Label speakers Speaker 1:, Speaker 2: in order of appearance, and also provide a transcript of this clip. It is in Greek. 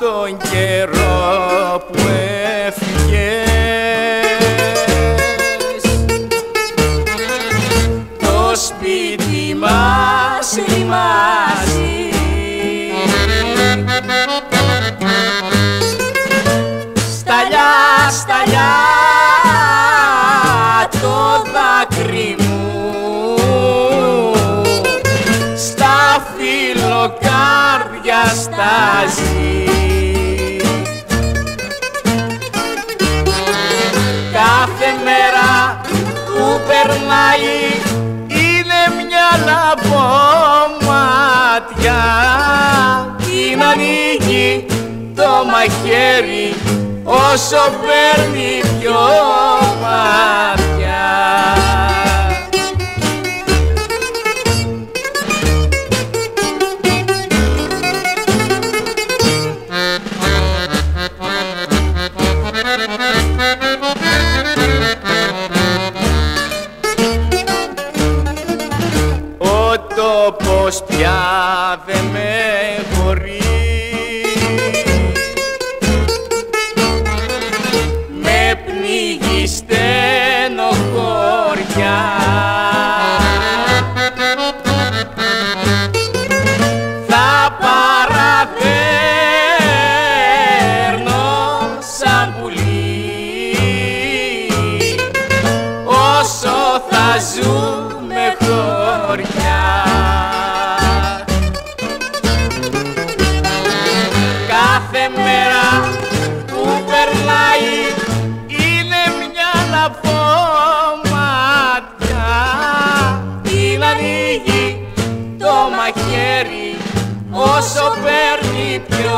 Speaker 1: τον καιρό που έφυγες. Το σπίτι μας στα σταλιά, σταλιά το δάκρυ στα φιλοκάρδια στάζει περνάει είναι μια λαμπομάτια την ανοίγει το μαχαίρι όσο παίρνει πιο μάτια. Ο τόπος πια δεν με χωρεί. Με πνίγει στενοχώρια. Θα παραφέρνω σαν πουλί. Όσο θα ζουν posso per di più.